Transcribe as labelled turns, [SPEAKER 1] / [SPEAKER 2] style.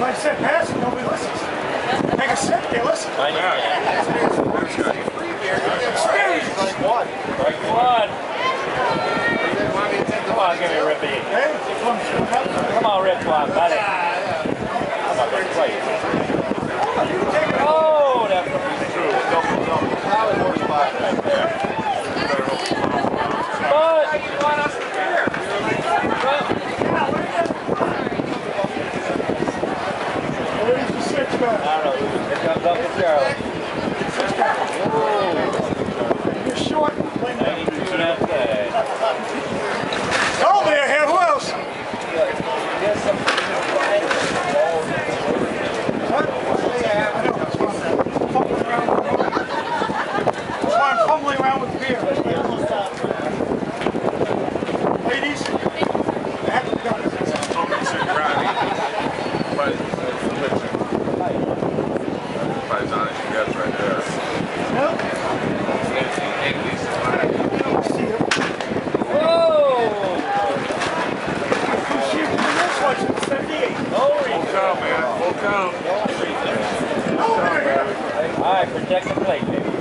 [SPEAKER 1] Like I said, passing, nobody listens. Take a sip, they listen. I
[SPEAKER 2] know. Come on, give me Rippy. Come on, Rip Flop, buddy. I'm a big. Comes right, protect the plate, baby.